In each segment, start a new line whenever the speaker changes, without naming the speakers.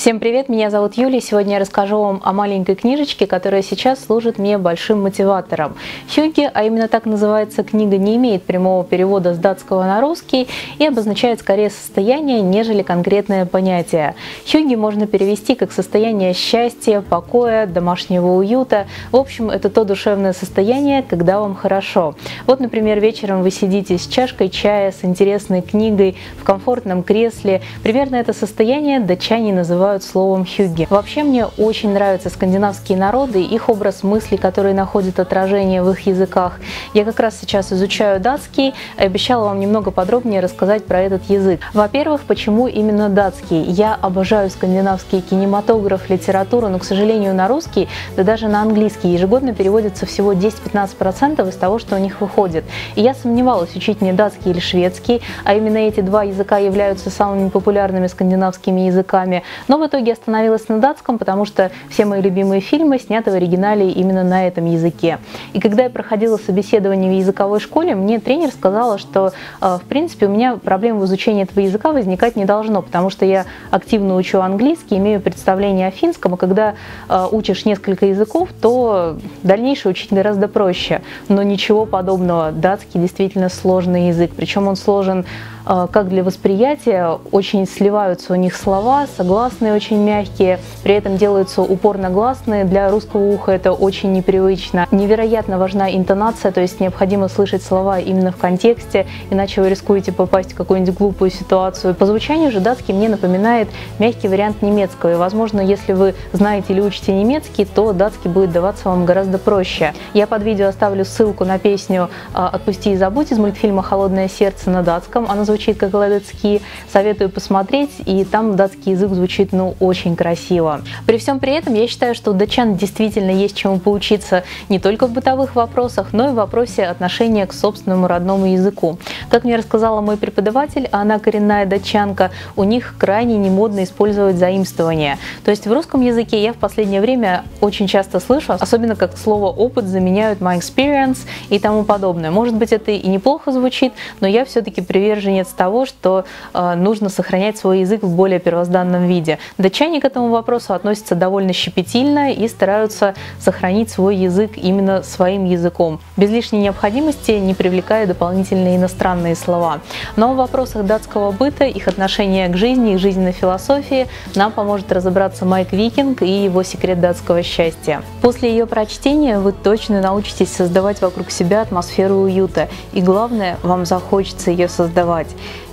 Всем привет, меня зовут Юлия. Сегодня я расскажу вам о маленькой книжечке, которая сейчас служит мне большим мотиватором. Хюги, а именно так называется книга, не имеет прямого перевода с датского на русский и обозначает скорее состояние, нежели конкретное понятие. Хюги можно перевести как состояние счастья, покоя, домашнего уюта. В общем, это то душевное состояние, когда вам хорошо. Вот, например, вечером вы сидите с чашкой чая, с интересной книгой, в комфортном кресле. Примерно это состояние датчане называют называют словом хюгги. Вообще мне очень нравятся скандинавские народы, их образ мысли, который находит отражение в их языках. Я как раз сейчас изучаю датский и обещала вам немного подробнее рассказать про этот язык. Во-первых, почему именно датский? Я обожаю скандинавский кинематограф, литературу, но, к сожалению, на русский, да даже на английский ежегодно переводится всего 10-15% из того, что у них выходит. И я сомневалась, учить мне датский или шведский, а именно эти два языка являются самыми популярными скандинавскими языками. Но в итоге остановилась на датском, потому что все мои любимые фильмы сняты в оригинале именно на этом языке. И когда я проходила собеседование в языковой школе, мне тренер сказала, что э, в принципе у меня проблем в изучении этого языка возникать не должно, потому что я активно учу английский, имею представление о финском, и когда э, учишь несколько языков, то дальнейшее учить гораздо проще. Но ничего подобного. Датский действительно сложный язык, причем он сложен э, как для восприятия, очень сливаются у них слова, согласные гласные очень мягкие, при этом делаются упор на гласные. Для русского уха это очень непривычно. Невероятно важна интонация, то есть необходимо слышать слова именно в контексте, иначе вы рискуете попасть в какую-нибудь глупую ситуацию. По звучанию же датский мне напоминает мягкий вариант немецкого. И, возможно, если вы знаете или учите немецкий, то датский будет даваться вам гораздо проще. Я под видео оставлю ссылку на песню а, «Отпусти и забудь» из мультфильма «Холодное сердце» на датском. Она звучит как «Ледецки». Советую посмотреть, и там датский язык звучит ну, очень красиво. При всем при этом я считаю, что у датчан действительно есть чему поучиться не только в бытовых вопросах, но и в вопросе отношения к собственному родному языку. Как мне рассказала мой преподаватель, а она коренная датчанка, у них крайне не модно использовать заимствование. То есть в русском языке я в последнее время очень часто слышу, особенно как слово «опыт» заменяют «my experience» и тому подобное. Может быть, это и неплохо звучит, но я все-таки приверженец того, что э, нужно сохранять свой язык в более первозданном виде. Датчане к этому вопросу относятся довольно щепетильно и стараются сохранить свой язык именно своим языком, без лишней необходимости, не привлекая дополнительные иностранные слова. Но в вопросах датского быта, их отношения к жизни, их жизненной философии нам поможет разобраться Майк Викинг и его секрет датского счастья. После ее прочтения вы точно научитесь создавать вокруг себя атмосферу уюта, и главное, вам захочется ее создавать.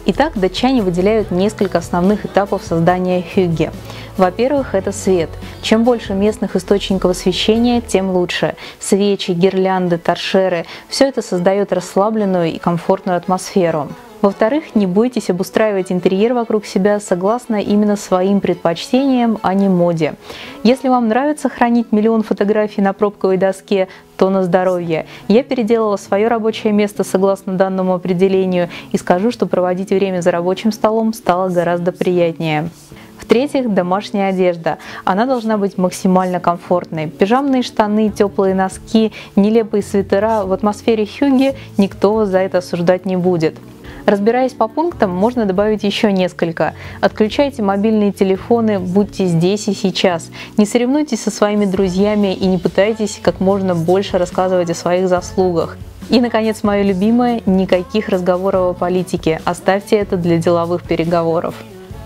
Итак, датчане выделяют несколько основных этапов создания хюгге. Во-первых, это свет. Чем больше местных источников освещения, тем лучше. Свечи, гирлянды, торшеры – все это создает расслабленную и комфортную атмосферу. Во-вторых, не бойтесь обустраивать интерьер вокруг себя согласно именно своим предпочтениям, а не моде. Если вам нравится хранить миллион фотографий на пробковой доске, то на здоровье. Я переделала свое рабочее место согласно данному определению и скажу, что проводить время за рабочим столом стало гораздо приятнее. В-третьих, домашняя одежда. Она должна быть максимально комфортной. Пижамные штаны, теплые носки, нелепые свитера в атмосфере хюги никто за это осуждать не будет. Разбираясь по пунктам, можно добавить еще несколько. Отключайте мобильные телефоны, будьте здесь и сейчас. Не соревнуйтесь со своими друзьями и не пытайтесь как можно больше рассказывать о своих заслугах. И, наконец, мое любимое – никаких разговоров о политике. Оставьте это для деловых переговоров.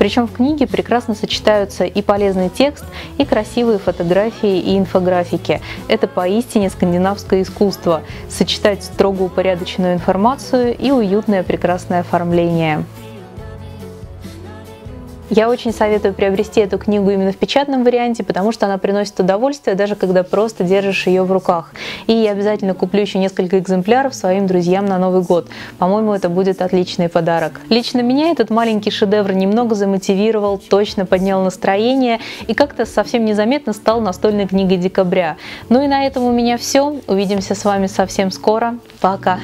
Причем в книге прекрасно сочетаются и полезный текст, и красивые фотографии и инфографики. Это поистине скандинавское искусство – сочетать строго упорядоченную информацию и уютное прекрасное оформление. Я очень советую приобрести эту книгу именно в печатном варианте, потому что она приносит удовольствие, даже когда просто держишь ее в руках. И я обязательно куплю еще несколько экземпляров своим друзьям на Новый год. По-моему, это будет отличный подарок. Лично меня этот маленький шедевр немного замотивировал, точно поднял настроение и как-то совсем незаметно стал настольной книгой декабря. Ну и на этом у меня все. Увидимся с вами совсем скоро. Пока!